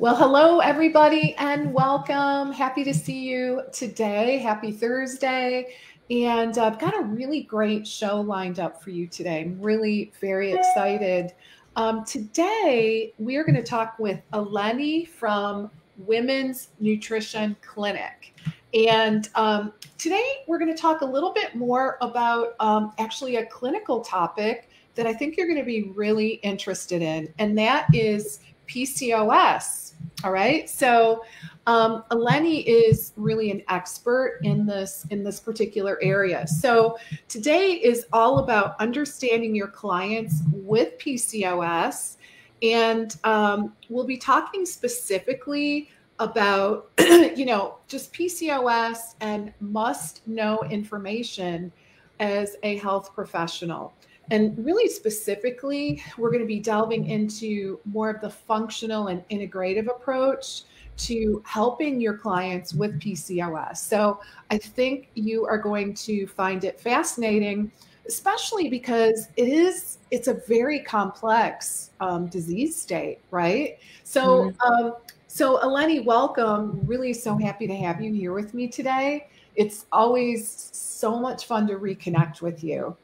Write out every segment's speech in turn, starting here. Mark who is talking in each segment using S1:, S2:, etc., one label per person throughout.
S1: Well, hello, everybody, and welcome. Happy to see you today. Happy Thursday. And I've got a really great show lined up for you today. I'm really very excited. Um, today, we are going to talk with Eleni from Women's Nutrition Clinic. And um, today, we're going to talk a little bit more about um, actually a clinical topic that I think you're going to be really interested in, and that is PCOS all right. So um, Eleni is really an expert in this in this particular area. So today is all about understanding your clients with PCOS, and um, we'll be talking specifically about you know just PCOS and must know information as a health professional. And really specifically, we're going to be delving into more of the functional and integrative approach to helping your clients with PCOS. So I think you are going to find it fascinating, especially because it is it's a very complex um, disease state, right? So mm-hmm. um, so Eleni, welcome. Really so happy to have you here with me today. It's always so much fun to reconnect with you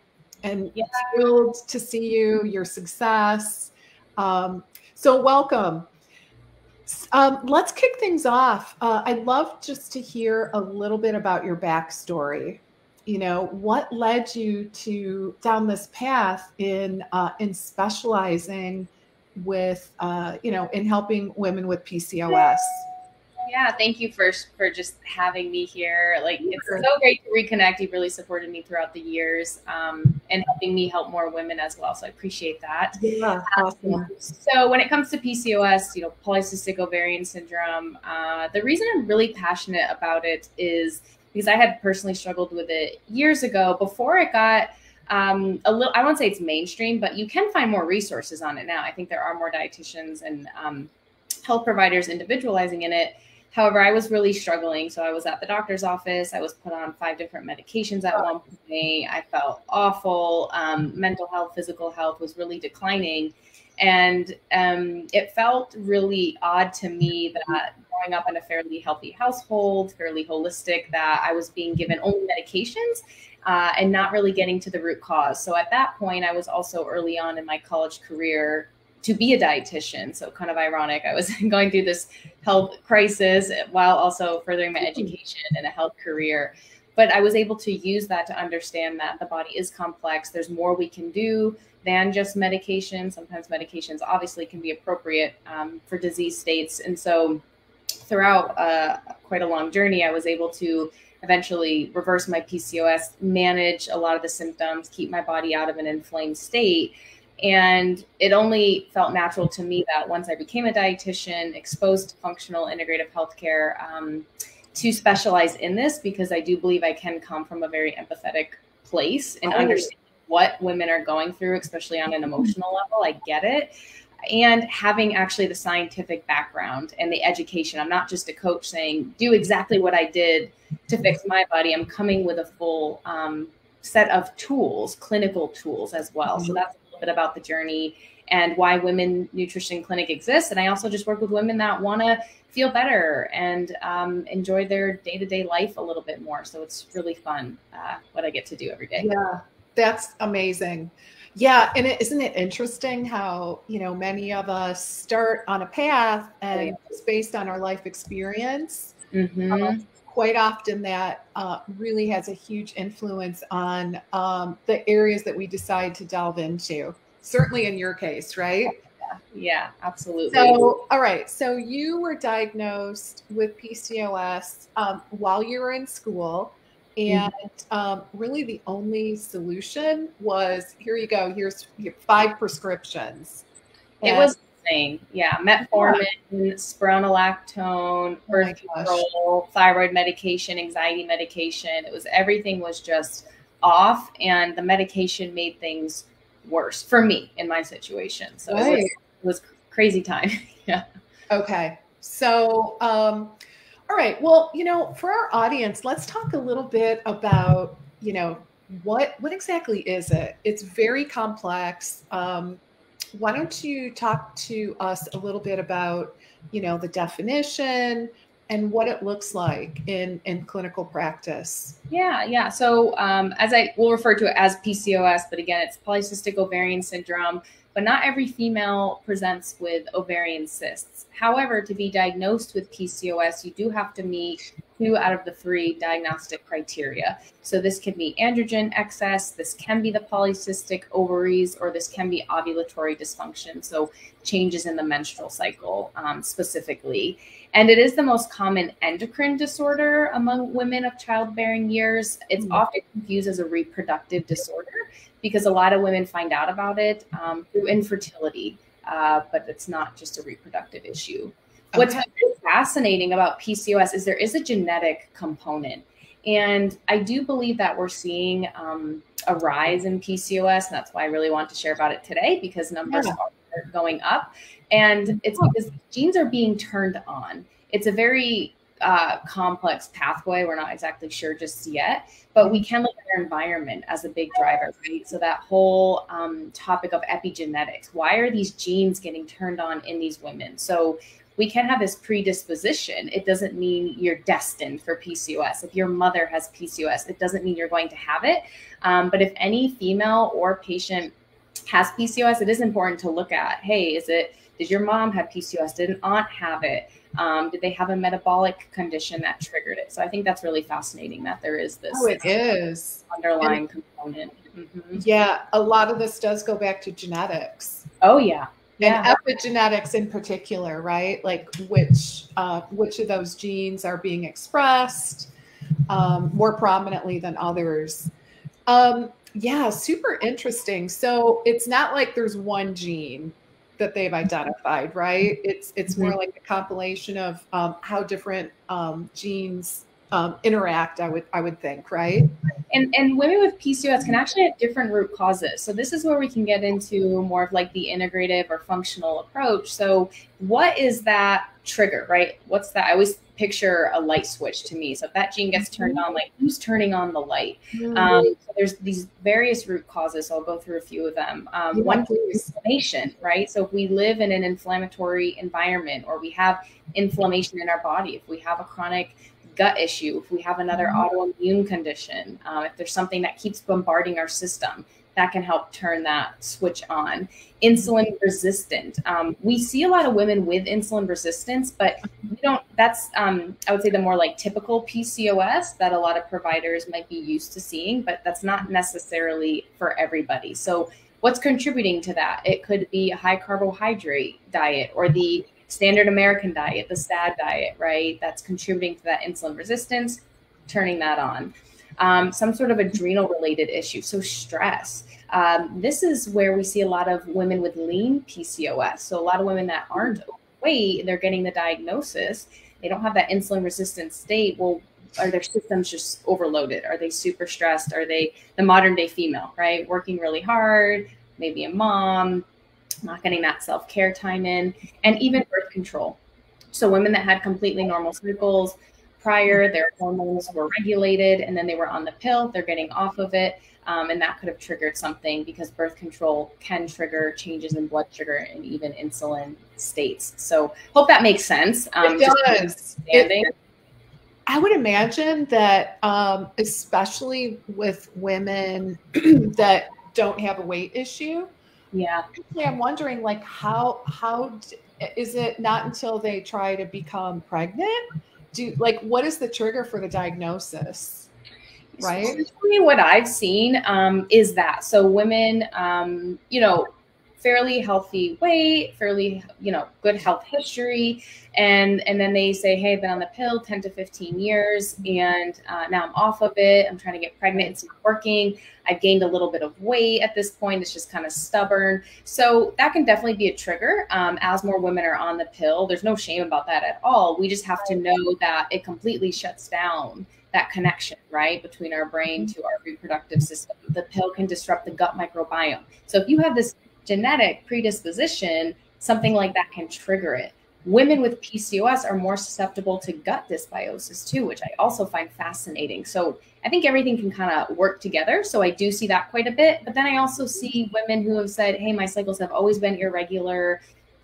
S1: and yeah. thrilled to see you, your success. Um, so, welcome. Um, let's kick things off. Uh, I'd love just to hear a little bit about your backstory. You know, what led you to down this path in uh, in specializing with, uh, you know, in helping women with PCOS?
S2: Yeah, thank you first for just having me here. Like it's so great to reconnect. You've really supported me throughout the years um, and helping me help more women as well. So I appreciate that.
S1: Yeah, awesome. Um,
S2: so when it comes to PCOS, you know, polycystic ovarian syndrome, uh, the reason I'm really passionate about it is because I had personally struggled with it years ago before it got um, a little. I won't say it's mainstream, but you can find more resources on it now. I think there are more dietitians and um, health providers individualizing in it However, I was really struggling. So I was at the doctor's office. I was put on five different medications at one point. I felt awful. Um, mental health, physical health was really declining. And um, it felt really odd to me that growing up in a fairly healthy household, fairly holistic, that I was being given only medications uh, and not really getting to the root cause. So at that point, I was also early on in my college career to be a dietitian. So kind of ironic. I was going through this health crisis while also furthering my education and a health career. But I was able to use that to understand that the body is complex. There's more we can do than just medication. Sometimes medications obviously can be appropriate um, for disease states. And so throughout uh, quite a long journey, I was able to eventually reverse my PCOS, manage a lot of the symptoms, keep my body out of an inflamed state and it only felt natural to me that once I became a dietitian, exposed to functional integrative healthcare, um, to specialize in this because I do believe I can come from a very empathetic place and oh. understand what women are going through, especially on an emotional level. I get it. And having actually the scientific background and the education. I'm not just a coach saying, do exactly what I did to fix my body. I'm coming with a full um, set of tools, clinical tools as well. So mm-hmm. that's bit about the journey and why Women Nutrition Clinic exists. And I also just work with women that want to feel better and um, enjoy their day to day life a little bit more. So it's really fun uh, what I get to do every day.
S1: Yeah, that's amazing. Yeah, and is isn't it interesting how you know many of us start on a path and it's based on our life experience. Mm-hmm. Um, quite often that uh, really has a huge influence on um, the areas that we decide to delve into. Certainly in your case, right?
S2: Yeah, absolutely.
S1: So, all right. So you were diagnosed with PCOS um, while you were in school. And mm-hmm. um, really, the only solution was here you go, here's five prescriptions.
S2: It was thing. Yeah, metformin, spironolactone, birth oh control, thyroid medication, anxiety medication. It was everything was just off, and the medication made things worse for me in my situation. So right. it, was, it was crazy time. yeah.
S1: Okay. So, um, all right. Well, you know, for our audience, let's talk a little bit about, you know, what what exactly is it? It's very complex. Um, why don't you talk to us a little bit about, you know, the definition and what it looks like in in clinical practice?
S2: Yeah, yeah. So um, as I will refer to it as PCOS, but again, it's polycystic ovarian syndrome but not every female presents with ovarian cysts. However, to be diagnosed with PCOS, you do have to meet two out of the three diagnostic criteria. So this can be androgen excess, this can be the polycystic ovaries, or this can be ovulatory dysfunction. So changes in the menstrual cycle um, specifically. And it is the most common endocrine disorder among women of childbearing years. It's mm-hmm. often confused as a reproductive disorder because a lot of women find out about it um, through infertility, uh, but it's not just a reproductive issue. Okay. What's fascinating about PCOS is there is a genetic component. And I do believe that we're seeing um, a rise in PCOS. And that's why I really want to share about it today because numbers yeah. are going up. And it's because genes are being turned on. It's a very uh, complex pathway. We're not exactly sure just yet, but we can look at our environment as a big driver, right? So that whole um, topic of epigenetics. Why are these genes getting turned on in these women? So we can have this predisposition. It doesn't mean you're destined for PCOS. If your mother has PCOS, it doesn't mean you're going to have it. Um, but if any female or patient has PCOS, it is important to look at. Hey, is it? Did your mom have PCOS? Did an aunt have it? Um, did they have a metabolic condition that triggered it? So I think that's really fascinating that there is this.
S1: Oh, it is
S2: underlying and, component.
S1: Mm-hmm. Yeah, a lot of this does go back to genetics.
S2: Oh yeah,
S1: yeah. And epigenetics in particular, right? Like which uh, which of those genes are being expressed um, more prominently than others. Um, yeah, super interesting. So it's not like there's one gene that they've identified, right? It's it's more mm-hmm. like a compilation of um, how different um, genes um, interact. I would I would think, right?
S2: And and women with PCOS can actually have different root causes. So this is where we can get into more of like the integrative or functional approach. So what is that trigger, right? What's that? I always picture a light switch to me. So if that gene gets turned on, like who's turning on the light? Mm-hmm. Um, so there's these various root causes. So I'll go through a few of them. Um, one is inflammation, right? So if we live in an inflammatory environment or we have inflammation in our body, if we have a chronic gut issue, if we have another mm-hmm. autoimmune condition, uh, if there's something that keeps bombarding our system, that can help turn that switch on. Insulin resistant. Um, we see a lot of women with insulin resistance, but we don't. That's um, I would say the more like typical PCOS that a lot of providers might be used to seeing, but that's not necessarily for everybody. So what's contributing to that? It could be a high carbohydrate diet or the standard American diet, the SAD diet, right? That's contributing to that insulin resistance, turning that on um, some sort of adrenal related issue. So, stress. Um, this is where we see a lot of women with lean PCOS. So, a lot of women that aren't overweight, they're getting the diagnosis, they don't have that insulin resistant state. Well, are their systems just overloaded? Are they super stressed? Are they the modern day female, right? Working really hard, maybe a mom, not getting that self care time in, and even birth control. So, women that had completely normal cycles, prior, their hormones were regulated, and then they were on the pill, they're getting off of it. Um, and that could have triggered something because birth control can trigger changes in blood sugar and even insulin states. So, hope that makes sense.
S1: Um, it does. It, I would imagine that, um, especially with women that don't have a weight issue.
S2: Yeah.
S1: I'm wondering, like, how how is it not until they try to become pregnant do like what is the trigger for the diagnosis? Right.
S2: Usually what I've seen um, is that so women, um, you know, fairly healthy weight, fairly, you know, good health history. And, and then they say, Hey, I've been on the pill 10 to 15 years and uh, now I'm off of it. I'm trying to get pregnant. And it's not working. I've gained a little bit of weight at this point. It's just kind of stubborn. So that can definitely be a trigger um, as more women are on the pill. There's no shame about that at all. We just have to know that it completely shuts down that connection, right, between our brain to our reproductive system. The pill can disrupt the gut microbiome. So if you have this genetic predisposition, something like that can trigger it. women with PCOS are more susceptible to gut dysbiosis too, which I also find fascinating. So I think everything can kind of work together. So I do see that quite a bit. But then I also see women who have said, hey, my cycles have always been irregular.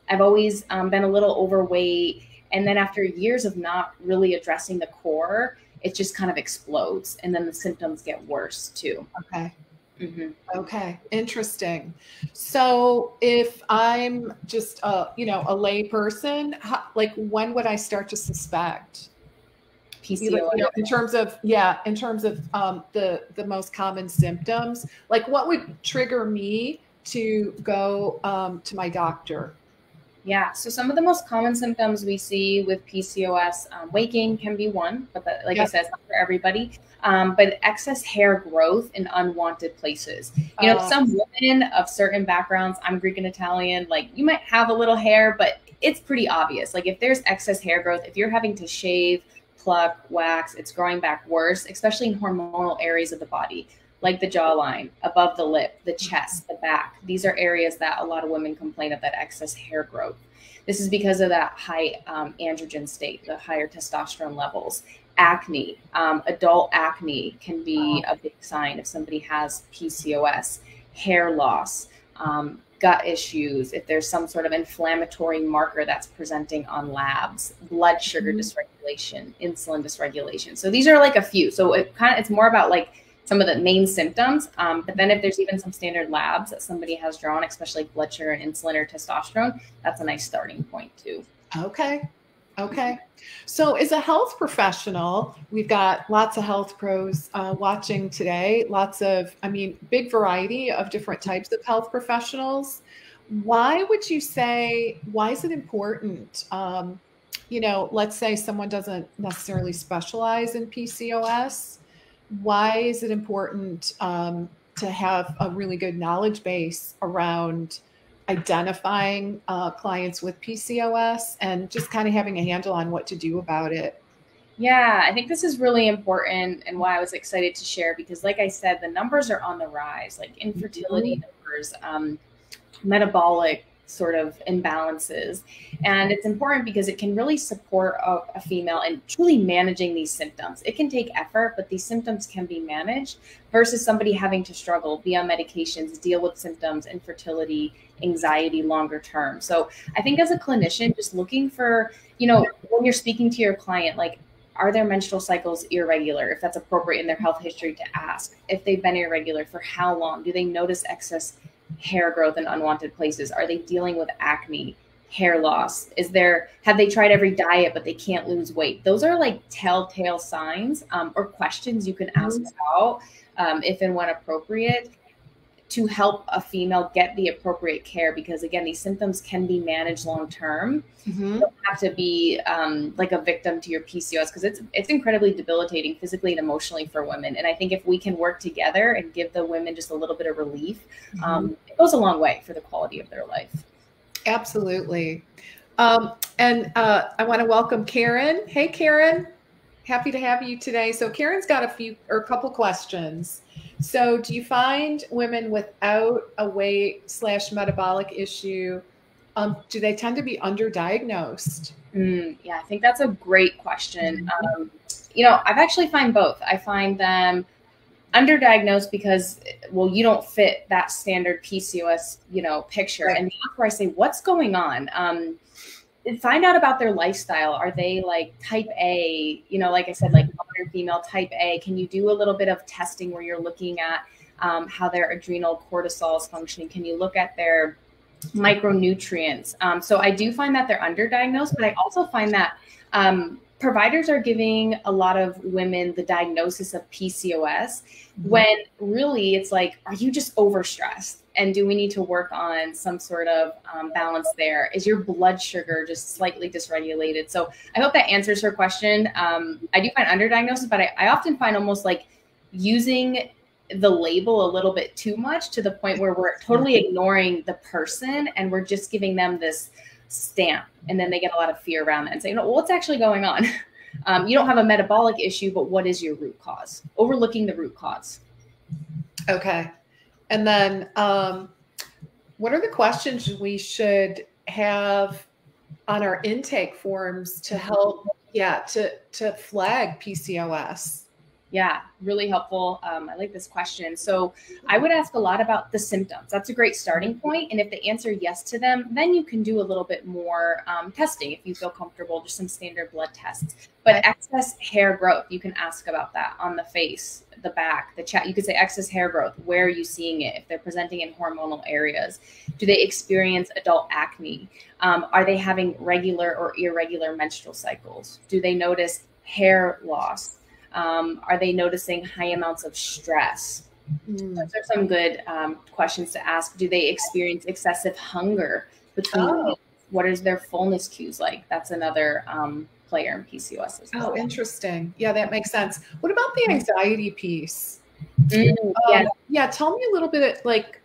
S2: I've always um, been a little overweight. And then after years of not really addressing the core, it just kind of explodes. And then the symptoms get worse too.
S1: Okay. Mm-hmm. Okay, interesting. So if I'm just a you know a lay person, how, like when would I start to suspect? PCOS. You know, in terms of yeah, in terms of um, the the most common symptoms, like what would trigger me to go um, to my doctor?
S2: Yeah. So some of the most common symptoms we see with PCOS, um, waking can be one, but the, like I said, it's not for everybody. Um, but excess hair growth in unwanted places. You know, uh, some women of certain backgrounds, I'm Greek and Italian, like you might have a little hair, but it's pretty obvious. Like if there's excess hair growth, if you're having to shave, pluck, wax, it's growing back worse, especially in hormonal areas of the body like the jawline, above the lip, the chest, the back. These are areas that a lot of women complain of that excess hair growth. This is because of that high um, androgen state, the higher testosterone levels. Acne, um, adult acne can be a big sign if somebody has PCOS, hair loss, um, gut issues, if there's some sort of inflammatory marker that's presenting on labs, blood sugar mm-hmm. dysregulation, insulin dysregulation. So these are like a few. So it kind of it's more about like some of the main symptoms. Um, but then if there's even some standard labs that somebody has drawn, especially blood sugar and insulin or testosterone, that's a nice starting point too.
S1: Okay. Okay. So, as a health professional, we've got lots of health pros uh, watching today, lots of, I mean, big variety of different types of health professionals. Why would you say, why is it important? Um, you know, let's say someone doesn't necessarily specialize in PCOS why is it important um, to have a really good knowledge base around identifying uh, clients with PCOS and just kind of having a handle on what to do about it?
S2: Yeah, I think this is really important and why I was excited to share because, like I said, the numbers are on the rise, like infertility mm-hmm. numbers, um, metabolic sort of imbalances. And it's important because it can really support a, a, female in truly managing these symptoms. It can take effort, but these symptoms can be managed versus somebody having to struggle, be on medications, deal with symptoms, infertility, anxiety longer term. So I think as a clinician, just looking for, you know, when you're speaking to your client, like, are their menstrual cycles irregular? If that's appropriate in their health history to ask. If they've been irregular, for how long? Do they notice excess hair growth in unwanted places? Are they dealing with acne, hair loss? Is there have they tried every diet but they can't lose weight? Those are like telltale signs um, or questions you can ask mm-hmm. about um, if and when appropriate to help a female get the appropriate care because again these symptoms can be managed long term mm-hmm. you don't have to be um, like a victim to your pcos because it's it's incredibly debilitating physically and emotionally for women. And i think if we can work together and give the women just a little bit of relief mm-hmm. um, it goes a long way for the quality of their life.
S1: Absolutely. Um, and uh, i want to welcome karen. Hey karen happy to have you today so karen's got a few or a couple questions so, do you find women without a weight slash metabolic issue, um, do they tend to be underdiagnosed?
S2: Mm, yeah, I think that's a great question. Um, you know, I've actually find both. I find them underdiagnosed because, well, you don't fit that standard PCOS, you know, picture, right. and that's where I say, what's going on? Um, find out about their lifestyle. Are they like type A? You know, like I said, like modern female type A. Can you do a little bit of testing where you're looking at um, how their adrenal cortisol is functioning? Can you look at their micronutrients? Um, so I do find that they're underdiagnosed, but I also find that um, providers are giving a lot of women the diagnosis of PCOS mm-hmm. when really it's like, are you just overstressed? And do we need to work on some sort of um, balance there? Is your blood sugar just slightly dysregulated? So I hope that answers her question. Um, I do find underdiagnosis, but I, I often find almost like using the label a little bit too much to the point where we're totally ignoring the person and we're just giving them this stamp and then they get a lot of fear around that and say, well, what's actually going on? Um, you don't have a metabolic issue, but what is your root cause? Overlooking the root cause.
S1: Okay. And then um, what are the questions we should have on our intake forms to help, yeah, to to flag PCOS.
S2: Yeah, really helpful. Um, I like this question. So I would ask a lot about the symptoms. That's a great starting point. And if they answer yes to them, then you can do a little bit more um, testing if you feel comfortable, just some standard blood tests. But excess hair growth, you can ask about that on the face, the back, the chat. You could say excess hair growth. Where are you seeing it? If they're presenting in hormonal areas, do they experience adult acne? Um, are they having regular or irregular menstrual cycles? Do they notice hair loss? Um, are they noticing high amounts of stress? Mm. Those are some good um, questions to ask. Do they experience excessive hunger between? Oh. What is their fullness cues like? That's another um, player in PCOS as
S1: well. Oh, interesting. Yeah, that makes sense. What about the anxiety piece?
S2: Mm, yeah. Um,
S1: yeah. Tell me a little bit like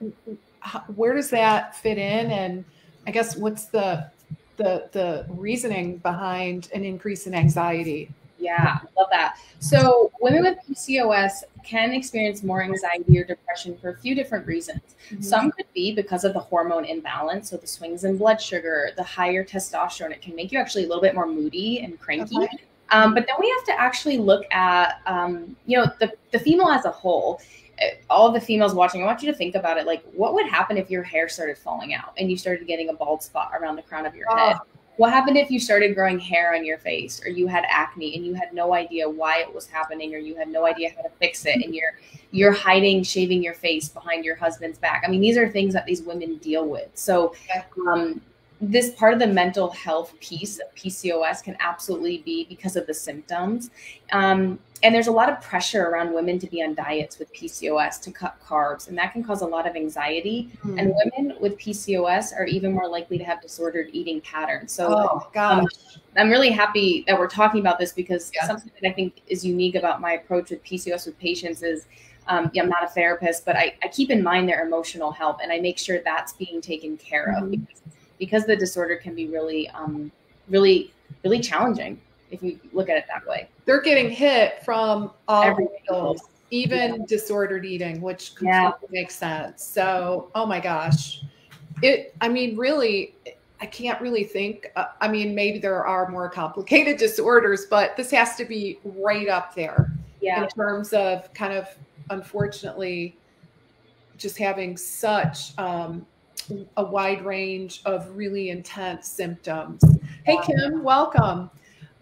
S1: where does that fit in, and I guess what's the the the reasoning behind an increase in anxiety?
S2: Yeah, love that. So, women with PCOS can experience more anxiety or depression for a few different reasons. Mm-hmm. Some could be because of the hormone imbalance, so the swings in blood sugar, the higher testosterone. It can make you actually a little bit more moody and cranky. Okay. Um, but then we have to actually look at, um, you know, the, the female as a whole. All the females watching, I want you to think about it like, what would happen if your hair started falling out and you started getting a bald spot around the crown of your oh. head? What happened if you started growing hair on your face or you had acne and you had no idea why it was happening or you had no idea how to fix it and you're you're hiding shaving your face behind your husband's back? I mean these are things that these women deal with. So um, this part of the mental health piece of PCOS can absolutely be because of the symptoms. Um, and there's a lot of pressure around women to be on diets with PCOS to cut carbs, and that can cause a lot of anxiety. Mm. And women with PCOS are even more likely to have disordered eating patterns. So,
S1: oh, gosh. Um,
S2: I'm really happy that we're talking about this because yeah. something that I think is unique about my approach with PCOS with patients is um, yeah, I'm not a therapist, but I, I, keep in mind their emotional health and I make sure that's being taken care of because because the disorder can be really, um, really, really challenging if you look at it that way.
S1: They're getting hit from all angles, even yeah. disordered eating, which completely yeah. makes sense. So, oh my gosh, it. I mean, really, I can't really think. Uh, I mean, maybe there are more complicated disorders, but this has to be right up there
S2: yeah.
S1: in terms of kind of, unfortunately, just having such um, a wide range of really intense symptoms. Hey, Kim, welcome.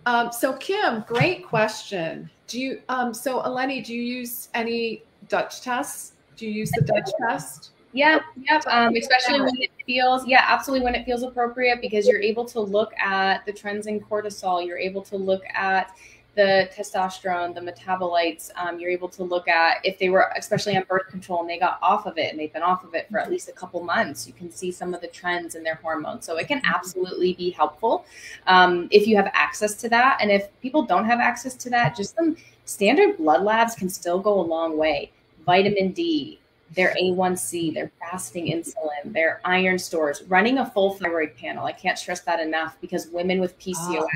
S1: Um, so, Kim, great question. Do you, um, so Eleni, do you use any Dutch tests? Do you use the Dutch test?
S2: Yeah, yeah, Um, especially when it feels, yeah, absolutely when it feels appropriate because you're able to look at the trends in cortisol. You're able to look at the testosterone, the metabolites, um, you're able to look at if they were, especially on birth control, and they got off of it and they've been off of it for at least a couple months. You can see some of the trends in their hormones. So it can absolutely be helpful um, if you have access to that. And if people don't have access to that, just some standard blood labs can still go a long way. Vitamin D, their A1C, their fasting insulin, their iron stores, running a full thyroid panel. I can't stress that enough because women with PCOS. Oh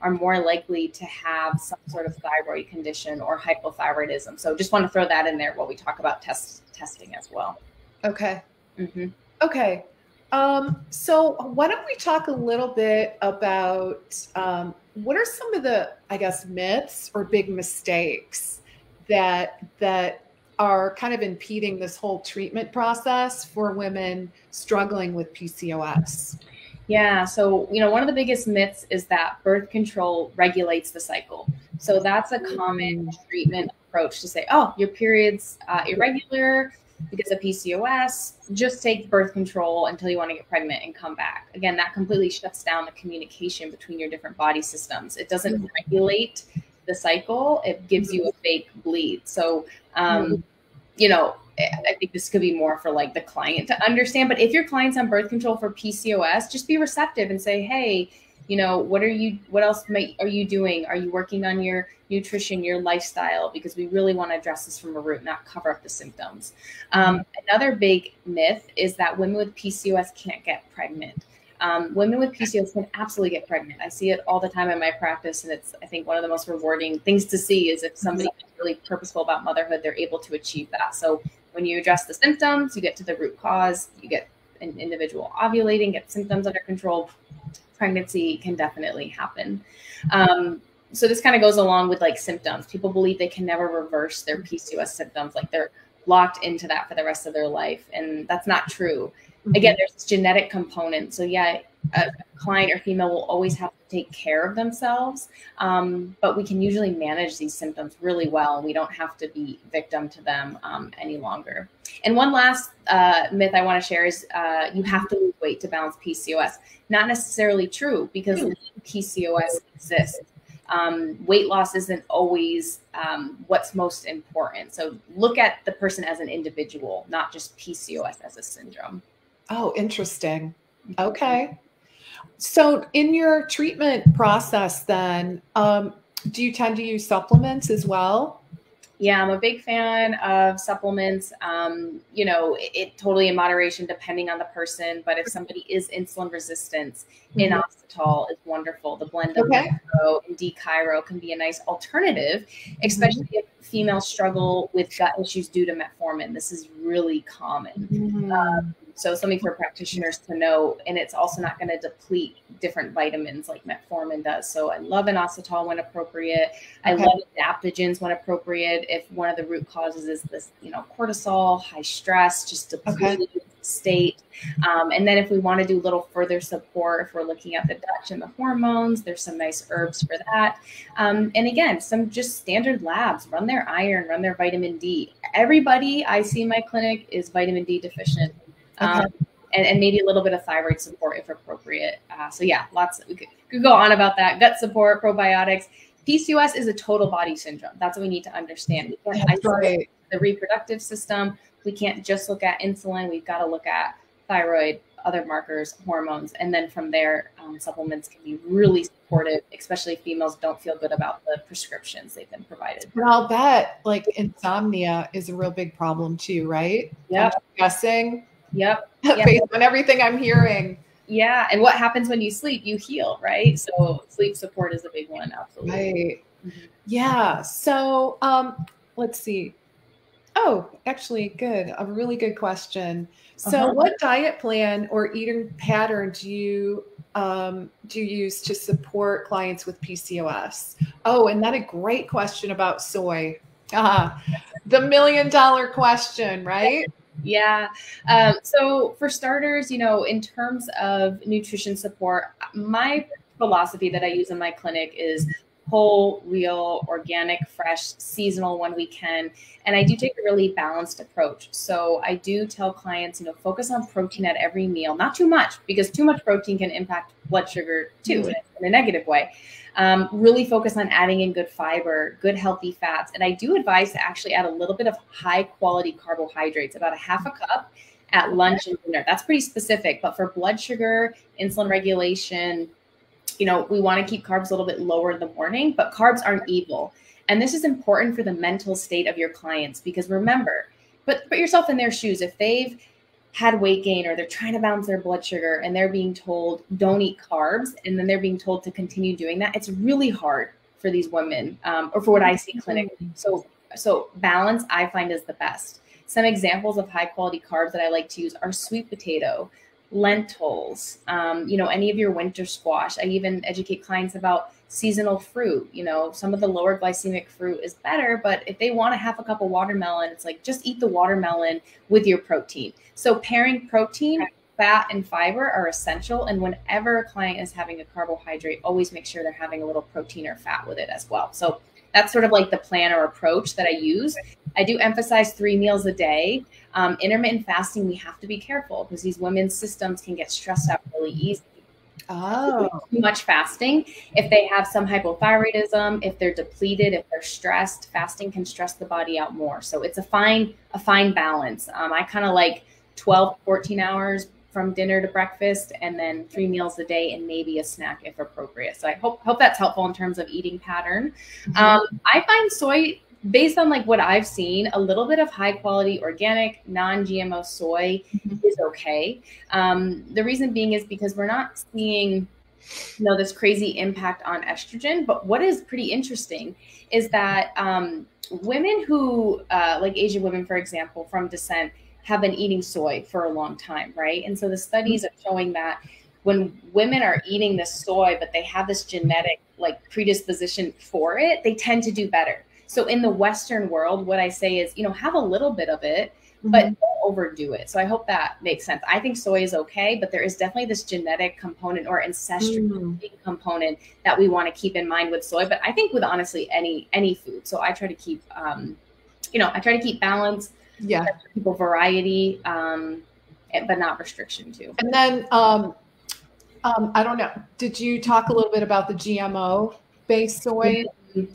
S2: are more likely to have some sort of thyroid condition or hypothyroidism. So just want to throw that in there while we talk about test testing as well.
S1: Okay. Mm-hmm. Okay. Um, so why don't we talk a little bit about um, what are some of the, I guess, myths or big mistakes that that are kind of impeding this whole treatment process for women struggling with PCOS?
S2: Yeah. So, you know, one of the biggest myths is that birth control regulates the cycle. So that's a common mm. treatment approach to say, oh, your period's uh, irregular because of PCOS. Just take birth control until you want to get pregnant and come back. Again, that completely shuts down the communication between your different body systems. It doesn't mm. regulate the cycle. It gives you a fake bleed. So, um, mm. you know, I think this could be more for like the client to understand. But if your client's on birth control for PCOS, just be receptive and say, hey, you know, what are you, what else may, are you doing? Are you working on your nutrition, your lifestyle? Because we really want to address this from a root, not cover up the symptoms. Um, another big myth is that women with PCOS can't get pregnant. Um, women with PCOS can absolutely get pregnant. I see it all the time in my practice, and it's I think one of the most rewarding things to see is if somebody is really purposeful about motherhood, they're able to achieve that. So when you address the symptoms, you get to the root cause, you get an individual ovulating, get symptoms under control. pregnancy can definitely happen. Um, so this kind of goes along with like symptoms. People believe they can never reverse their PCOS symptoms, like they're locked into that for the rest of their life, and that's not true. Mm-hmm. Again, there's this genetic component. So yeah, a client or female will always have to take care of themselves, um, but we can usually manage these symptoms really well, and we don't have to be victim to them um, any longer. And one last uh, myth I want to share is uh, you have to lose weight to balance PCOS. Not necessarily true because hmm. PCOS exists um, weight loss isn't always um, what's most important. So look at the person as an individual, not just PCOS as a syndrome.
S1: Oh, interesting. Okay. So in your treatment process, then, um, do you tend to use supplements as well?
S2: Yeah, I'm a big fan of supplements. Um, you know, it, it, totally in moderation depending on the person. But if somebody is insulin resistant, mm-hmm. inositol is wonderful. The blend of okay. and D-chiro can be a nice alternative, especially mm-hmm. if females struggle with gut issues due to metformin. This is really common. Mm-hmm. Um, so something for practitioners to know, and it's also not going to deplete different vitamins like metformin does. So I love an inositol when appropriate. I okay. love adaptogens when appropriate. If one of the root causes is this, you know, cortisol, high stress, just depleted okay. state. Um, and then if we want to do a little further support, if we're looking at the Dutch and the hormones, there's some nice herbs for that. Um, and again, some just standard labs, run their iron, run their vitamin D. Everybody I see in my clinic is vitamin D deficient um, and, and, maybe a little bit of thyroid support if appropriate. Uh, so yeah, lots. we could, could go on about that. Gut support, probiotics. PCOS is a total body syndrome. That's what we need to understand. We can't isolate right. the reproductive system. We can't just look at insulin. We've got to look at thyroid, other markers, hormones, and then from there, um, supplements can be really supportive, especially if females don't feel good about the prescriptions they've been provided.
S1: And I'll bet like insomnia is a real big problem too, right?
S2: Yeah.
S1: Guessing
S2: Yep.
S1: yep. Based on everything I'm hearing.
S2: Yeah. And what happens when you sleep? You heal, right? So sleep support is a big one. Absolutely.
S1: Right. Mm-hmm. Yeah. So um, let's see. Oh, actually, good. A really good question. So, uh-huh. what diet plan or eating pattern do you um, do you use to support clients with PCOS? Oh, and that a great question about soy. Uh, the million dollar question, right?
S2: Yeah. Um, so, for starters, you know, in terms of nutrition support, my philosophy that I use in my clinic is whole, real, organic, fresh, seasonal when we can. And I do take a really balanced approach. So I do tell clients, you know, focus on protein at every meal, not too much, because too much protein can impact blood sugar too mm-hmm. in a negative way. Um, really focus on adding in good fiber, good healthy fats. And I do advise to actually add a little bit of high quality carbohydrates, about a half a cup at lunch and dinner. That's pretty specific. But for blood sugar, insulin regulation, you know, we want to keep carbs a little bit lower in the morning, but carbs aren't evil. And this is important for the mental state of your clients because remember, put, put yourself in their shoes. If they've had weight gain or they're trying to balance their blood sugar and they're being told don't eat carbs and then they're being told to continue doing that it's really hard for these women um, or for what i see clinically so so balance i find is the best. Some examples of high quality carbs that i like to use are sweet potato lentils um, you know any of your winter squash. I even educate clients about seasonal fruit. You know, some of the lower glycemic fruit is better, but if they want to have a cup of watermelon, it's like just eat the watermelon with your protein. So pairing protein, fat, and fiber are essential. And whenever a client is having a carbohydrate, always make sure they're having a little protein or fat with it as well. So that's sort of like the plan or approach that I use. I do emphasize three meals a day. Um, intermittent fasting, we have to be careful because these women's systems can get stressed out really easy
S1: Oh,
S2: too much fasting. If they have some hypothyroidism, if they're depleted, if they're stressed, fasting can stress the body out more. So it's a fine, a fine balance. Um, I kind of like 12, 14 hours from dinner to breakfast and then three meals a day and maybe a snack if appropriate. So I hope, hope that's helpful in terms of eating pattern. Mm-hmm. Um, I find soy based on like what I've seen, a little bit of high quality organic, non GMO soy mm-hmm. is okay. Um, the reason being is because we're not seeing you know this crazy impact on estrogen. But what is pretty interesting is that um, women who, uh, like Asian women, for example, from descent, have been eating soy for a long time, right? And so the studies are showing that when women are eating this soy, but they have this genetic like predisposition for it, they tend to do better. So in the Western world, what I say is, you know, have a little bit of it, but mm-hmm. don't overdo it. So I hope that makes sense. I think soy is okay, but there is definitely this genetic component or ancestral mm. component that we want to keep in mind with soy. But I think with honestly any any food. So I try to keep, um, you know, I try to keep balance.
S1: Yeah,
S2: people variety, um, but not restriction too.
S1: And then um, um, I don't know. Did you talk a little bit about the GMO based soy?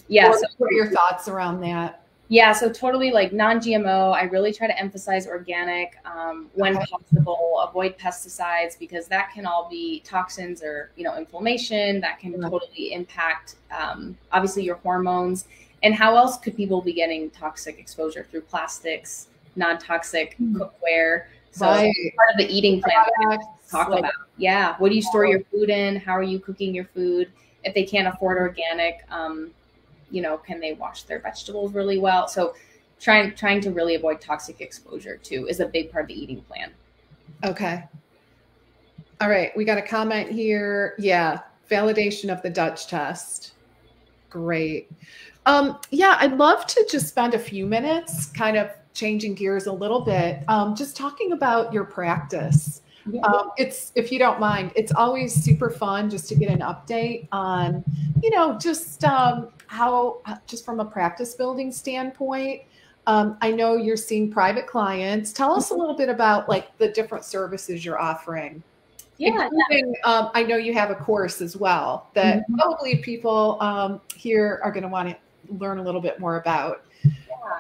S2: Yeah.
S1: So, what are your thoughts around that?
S2: Yeah, so totally like non-GMO. I really try to emphasize organic um, when okay. possible. Avoid pesticides because that can all be toxins or you know inflammation that can yeah. totally impact um, obviously your hormones. And how else could people be getting toxic exposure through plastics, non-toxic mm. cookware? So right. part of the eating plan talk like, about. Yeah, what do you store your food in? How are you cooking your food? If they can't afford organic, um, you know, can they wash their vegetables really well? So trying trying to really avoid toxic exposure too is a big part of the eating plan.
S1: Okay. All right, we got a comment here. Yeah, validation of the Dutch test. Great. Um, yeah, I'd love to just spend a few minutes kind of changing gears a little bit, um, just talking about your practice. Yeah. Um, it's if you don't mind, it's always super fun just to get an update on, you know, just um, how, just from a practice building standpoint. Um, I know you're seeing private clients. Tell us a little bit about like the different services you're offering.
S2: Yeah,
S1: Including, um, I know you have a course as well that mm-hmm. probably people um, here are going to want to learn a little bit more about.
S2: Yeah,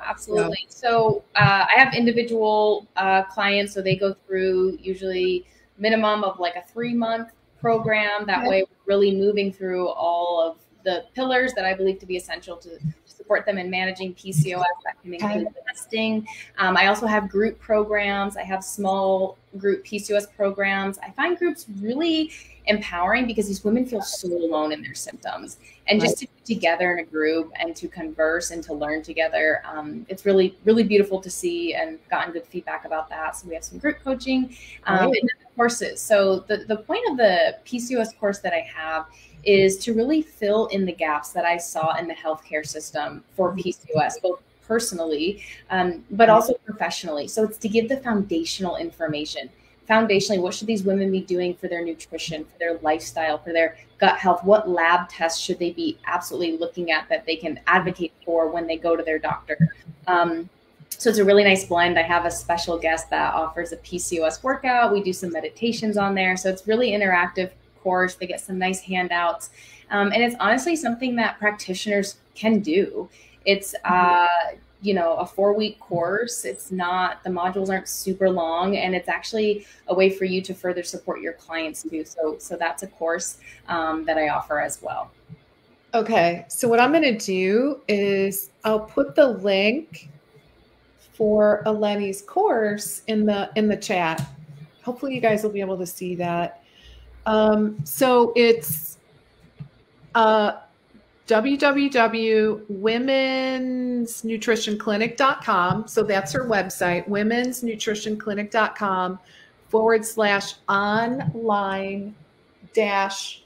S2: absolutely. So uh, I have individual uh, clients, so they go through usually minimum of like a three month program. That way, we're really moving through all of the pillars that I believe to be essential to support them in managing PCOS. That can include testing. Um, I also have group programs. I have small group PCOS programs. I find groups really empowering because these women feel so alone in their symptoms. And just to be together in a group and to converse and to learn together, um, it's really, really beautiful to see and gotten good feedback about that. So we have some group coaching um, right. and courses. So the, the point of the PCOS course that I have is to really fill in the gaps that I saw in the healthcare system for PCOS, both personally, um, but also professionally. So it's to give the foundational information. Foundationally, what should these women be doing for their nutrition, for their lifestyle, for their gut health? What lab tests should they be absolutely looking at that they can advocate for when they go to their doctor? Um, so it's a really nice blend. I have a special guest that offers a PCOS workout. We do some meditations on there. So it's really interactive course. They get some nice handouts. Um, and it's honestly something that practitioners can do. It's, uh, you know, a four week course. It's not, the modules aren't super long, and it's actually a way for you to further support your clients too. So, so that's a course um, that I offer as well.
S1: Okay. So, what I'm going to do is I'll put the link for Eleni's course in the in the chat. Hopefully you guys will be able to see that. Um, so it's uh, www.womensnutritionclinic.com. So that's her website, womensnutritionclinic.com forward slash online dash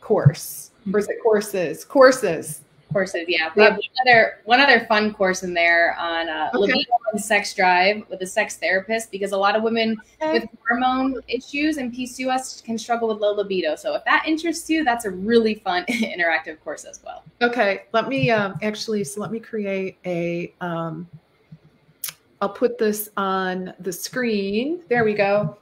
S1: course. Or is it courses? Courses
S2: courses. Yeah, we have one other one other fun course in there on uh, okay. libido and sex drive with a sex therapist because a lot of women okay. with hormone issues and PCOS can struggle with low libido. So if that interests you, that's a really fun interactive course as well.
S1: Okay, let me um, actually. So let me create a. Um, I'll put this on the screen. There we go.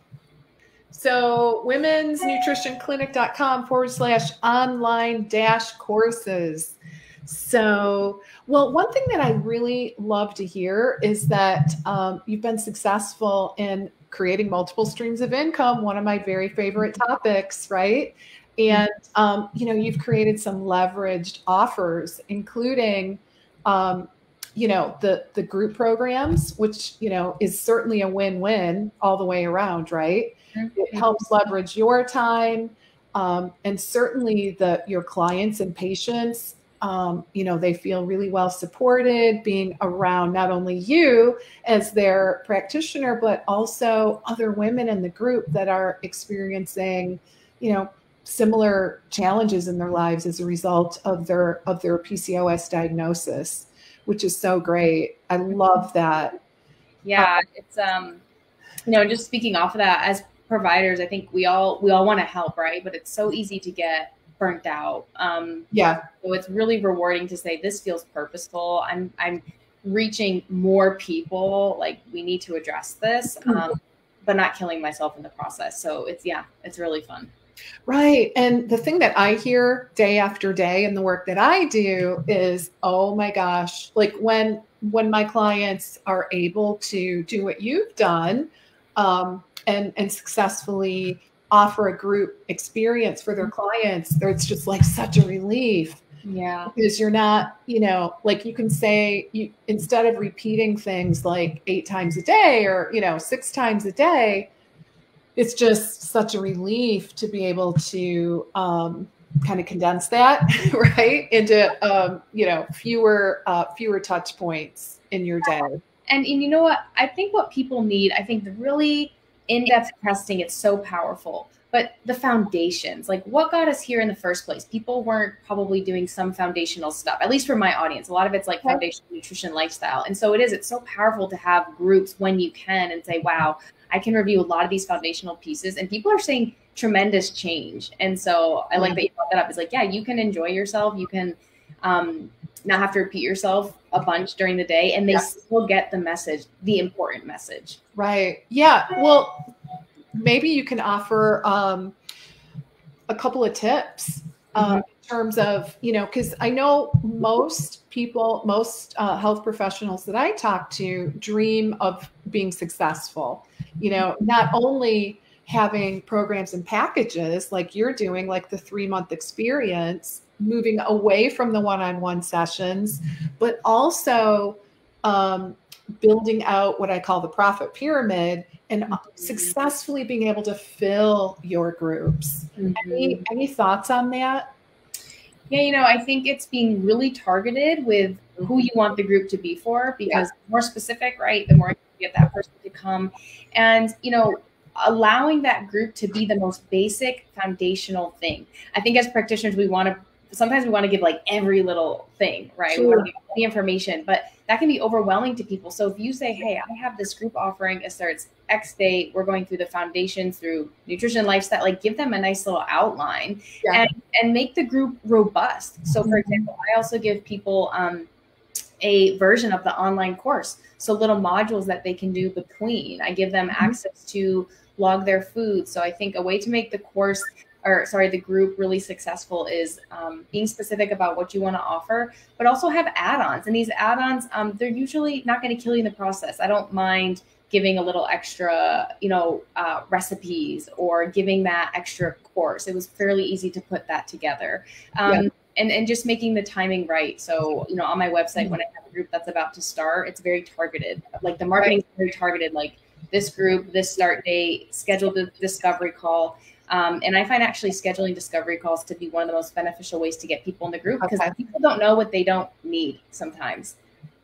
S1: So womensnutritionclinic.com forward slash online dash courses. So, well, one thing that I really love to hear is that um, you've been successful in creating multiple streams of income, one of my very favorite topics, right? And, um, you know, you've created some leveraged offers, including, um, you know, the, the group programs, which, you know, is certainly a win-win all the way around, right? Mm-hmm. It helps leverage your time. Um, and certainly the your clients and patients um, you know, they feel really well supported being around not only you as their practitioner, but also other women in the group that are experiencing, you know, similar challenges in their lives as a result of their of their PCOS diagnosis, which is so great. I love that.
S2: Yeah, it's um, you know, just speaking off of that, as providers, I think we all we all want to help, right? But it's so easy to get burnt out. Um,
S1: yeah.
S2: So it's really rewarding to say this feels purposeful. I'm I'm reaching more people. Like we need to address this, mm-hmm. um, but not killing myself in the process. So it's yeah, it's really fun.
S1: Right. And the thing that I hear day after day in the work that I do is, oh my gosh, like when when my clients are able to do what you've done um, and and successfully offer a group experience for their clients, it's just like such a relief.
S2: Yeah.
S1: Because you're not, you know, like you can say you instead of repeating things like eight times a day or, you know, six times a day, it's just such a relief to be able to um, kind of condense that right into um, you know fewer uh, fewer touch points in your day and,
S2: and you know what i think what people need i think the really in-depth testing it's so powerful but the foundations like what got us here in the first place people weren't probably doing some foundational stuff at least for my audience a lot of it's like foundational nutrition lifestyle and so it is it's so powerful to have groups when you can and say wow I can review a lot of these foundational pieces, and people are saying tremendous change. And so I like that you brought that up. It's like, yeah, you can enjoy yourself. You can um, not have to repeat yourself a bunch during the day, and they yeah. still get the message, the important message.
S1: Right. Yeah. Well, maybe you can offer um, a couple of tips. Um, mm-hmm. in terms of you know because i know most people most uh, health professionals that i talk to dream of being successful you know, not only having programs and packages like you're doing, like the three month experience, moving away from the one on one sessions, but also um, building out what I call the profit pyramid and mm-hmm. successfully being able to fill your groups. Mm-hmm. Any, any thoughts on that?
S2: Yeah, you know, I think it's being really targeted with who you want the group to be for because yeah. more specific, right? The more you get that person to come. And, you know, allowing that group to be the most basic foundational thing. I think as practitioners, we want to sometimes we want to give like every little thing, right? Sure. We want to give the information, but that can be overwhelming to people. So if you say, Hey, I have this group offering, it starts X date, we're going through the foundations through nutrition, lifestyle, like give them a nice little outline yeah. and, and make the group robust. So for mm-hmm. example, I also give people um, a version of the online course. So little modules that they can do between. I give them mm-hmm. access to log their food. So I think a way to make the course or sorry, the group really successful is um, being specific about what you want to offer, but also have add-ons. And these add-ons, um, they're usually not going to kill you in the process. I don't mind giving a little extra, you know, uh, recipes or giving that extra course. It was fairly easy to put that together. Um, yeah and and just making the timing right. So you know, on my website when I have a group that's about to start, it's very targeted. Like the marketing is very targeted. Like this group, this start date, schedule the discovery call. Um, and I find actually scheduling discovery calls to be one of the most beneficial ways to get people in the group because okay. people don't know what they don't need sometimes.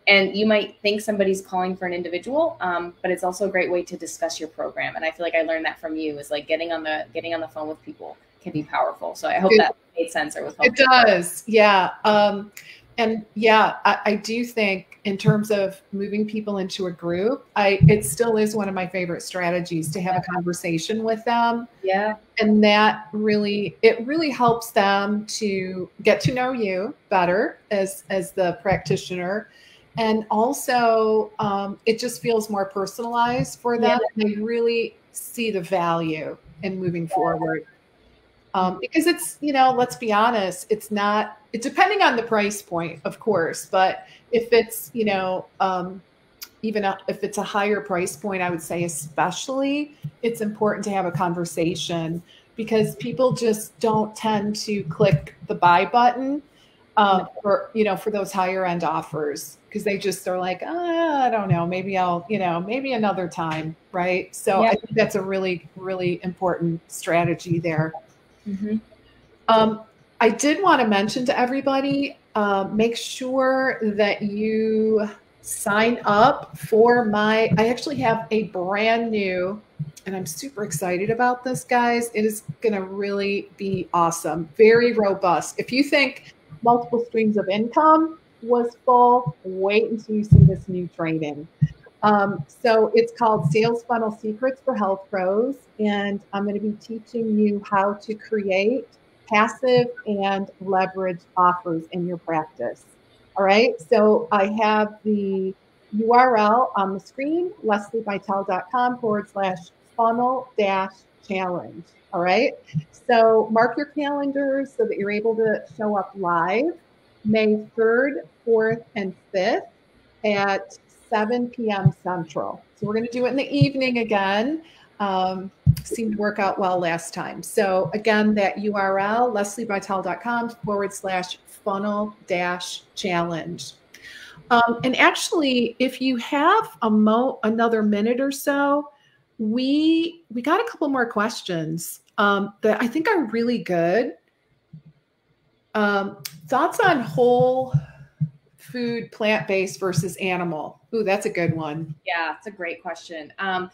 S2: And you might think somebody's calling for an individual, um, but it's also a great way to discuss your program. And I feel like I learned that from you is like getting on the getting on the phone with people can be powerful. So I hope it, that made sense or was helpful.
S1: It does. Yeah. Um, and yeah, I, I, do think in terms of moving people into a group, I it still is one of my favorite strategies to have a conversation with them.
S2: Yeah.
S1: And that really it really helps them to get to know you better as as the practitioner. And also um, it just feels more personalized for them. Yeah. They really see the value in moving forward um, because it's you know let's be honest it's not it's depending on the price point of course but if it's you know um, even a, if it's a higher price point i would say especially it's important to have a conversation because people just don't tend to click the buy button um, for you know for those higher end offers because they just are like oh, i don't know maybe i'll you know maybe another time right so yeah. i think that's a really really important strategy there Mm-hmm. Um, I did want to mention to everybody uh, make sure that you sign up for my. I actually have a brand new and I'm super excited about this, guys. It is going to really be awesome. Very robust. If you think multiple streams of income was full, wait until you see this new training. Um, so it's called Sales Funnel Secrets for Health Pros. And I'm going to be teaching you how to create passive and leverage offers in your practice. All right. So I have the URL on the screen, leslibitel.com forward slash funnel dash challenge. All right. So mark your calendars so that you're able to show up live May 3rd, 4th, and 5th at 7 p.m. Central. So we're going to do it in the evening again. Um, seemed to work out well last time. So again, that URL, leslibitel.com forward slash funnel dash challenge. Um, and actually, if you have a mo another minute or so, we we got a couple more questions um, that I think are really good. Um, thoughts on whole food, plant based versus animal? Ooh, that's a good one.
S2: Yeah, it's a great question. Um,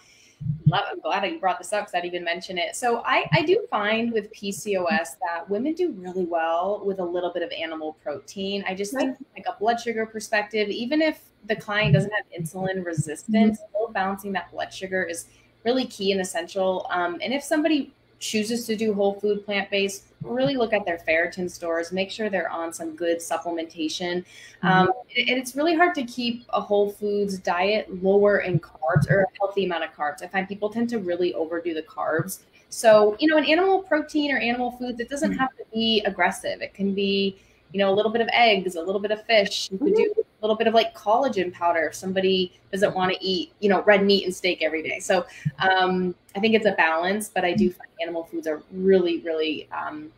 S2: I'm glad you brought this up because I didn't even mention it. So I, I do find with PCOS that women do really well with a little bit of animal protein. I just think like a blood sugar perspective, even if the client doesn't have insulin resistance, mm-hmm. still balancing that blood sugar is really key and essential. Um, and if somebody chooses to do whole food plant based, really look at their ferritin stores, make sure they're on some good supplementation. Mm-hmm. Um, and it's really hard to keep a whole foods diet lower in carbs or a healthy amount of carbs. I find people tend to really overdo the carbs. So, you know, an animal protein or animal foods, it doesn't mm-hmm. have to be aggressive. It can be, you know, a little bit of eggs, a little bit of fish. You could do mm-hmm. a little bit of like collagen powder if somebody doesn't want to eat, you know, red meat and steak every day. So um, I think it's a balance, but I do find animal foods are really, really um,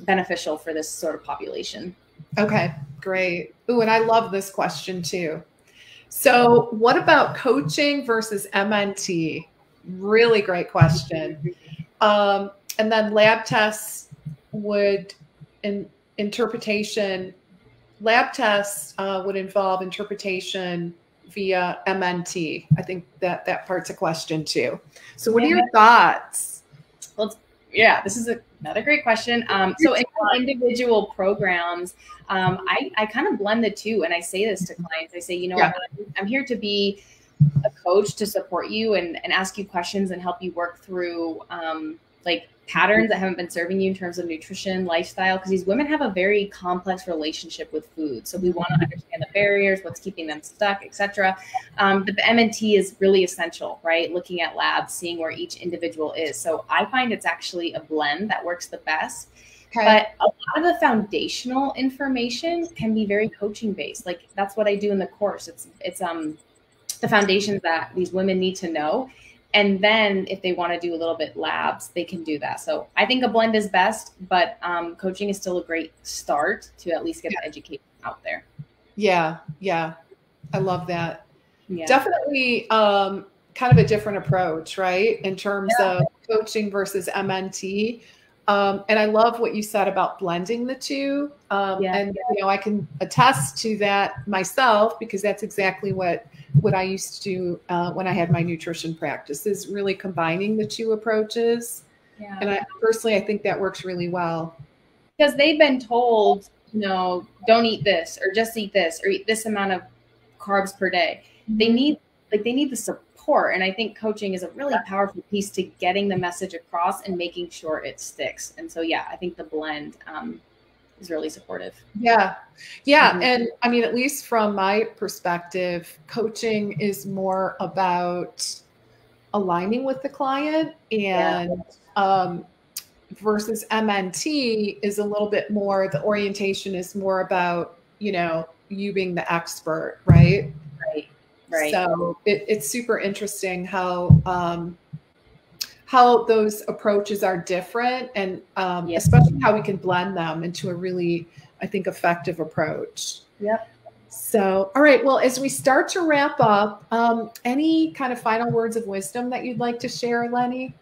S2: beneficial for this sort of population.
S1: Okay, great. Ooh, and I love this question too. So, what about coaching versus MNT? Really great question. Um, and then lab tests would in interpretation, lab tests uh, would involve interpretation via MNT. I think that that part's a question too. So, what are your thoughts?
S2: Well, yeah, this is a, another great question. Um, so, in individual programs, um, I, I kind of blend the two, and I say this to clients. I say, you know, yeah. I'm, I'm here to be a coach to support you and, and ask you questions and help you work through um, like patterns that haven't been serving you in terms of nutrition, lifestyle, because these women have a very complex relationship with food. So we want to understand the barriers, what's keeping them stuck, etc. Um, but the MNT is really essential, right? Looking at labs, seeing where each individual is. So I find it's actually a blend that works the best. Okay. But a lot of the foundational information can be very coaching based. Like that's what I do in the course. It's it's um the foundations that these women need to know and then if they want to do a little bit labs they can do that so i think a blend is best but um, coaching is still a great start to at least get yeah. the education out there
S1: yeah yeah i love that yeah. definitely um, kind of a different approach right in terms yeah. of coaching versus mnt um, and I love what you said about blending the two. Um, yeah. And you know, I can attest to that myself because that's exactly what what I used to do uh, when I had my nutrition practice is really combining the two approaches. Yeah. And I personally, I think that works really well.
S2: Because they've been told, you know, don't eat this or just eat this or eat this amount of carbs per day. They mm-hmm. need like they need the support. And I think coaching is a really powerful piece to getting the message across and making sure it sticks. And so yeah, I think the blend um, is really supportive.
S1: Yeah. Yeah. Mm-hmm. And I mean, at least from my perspective, coaching is more about aligning with the client and yeah. um, versus MNT is a little bit more, the orientation is more about, you know, you being the expert, right?
S2: Right. Right.
S1: So it, it's super interesting how, um, how those approaches are different and um, yes. especially how we can blend them into a really i think effective approach.
S2: Yep.
S1: So all right well as we start to wrap up um, any kind of final words of wisdom that you'd like to share lenny?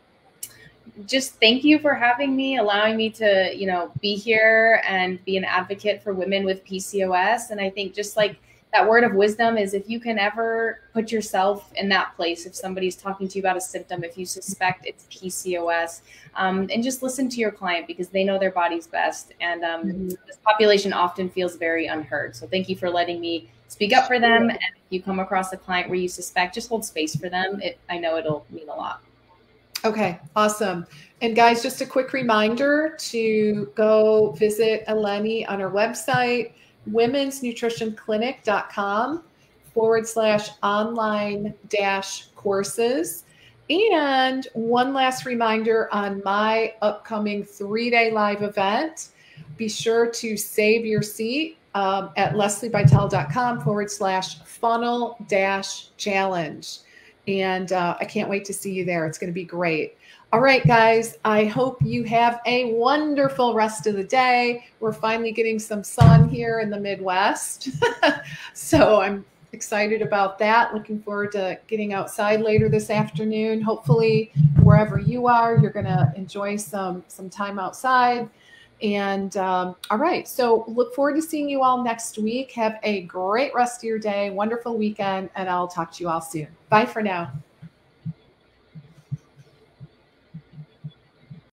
S2: Just thank you for having me allowing me to you know be here and be an advocate for women with pcos and i think just like that word of wisdom is if you can ever put yourself in that place, if somebody's talking to you about a symptom, if you suspect it's PCOS, um, and just listen to your client because they know their body's best. And um, mm-hmm. this population often feels very unheard. So thank you for letting me speak up for them. And if you come across a client where you suspect, just hold space for them. It, I know it'll mean a lot.
S1: Okay, awesome. And guys, just a quick reminder to go visit Eleni on her website womensnutritionclinic.com forward slash online dash courses. And one last reminder on my upcoming three day live event. Be sure to save your seat um, at leslibitel.com forward slash funnel dash challenge. And uh, I can't wait to see you there. It's going to be great. All right, guys, I hope you have a wonderful rest of the day. We're finally getting some sun here in the Midwest. so I'm excited about that. Looking forward to getting outside later this afternoon. Hopefully, wherever you are, you're going to enjoy some some time outside. And um, all right, so look forward to seeing you all next week. Have a great rest of your day, wonderful weekend, and I'll talk to you all soon. Bye for now.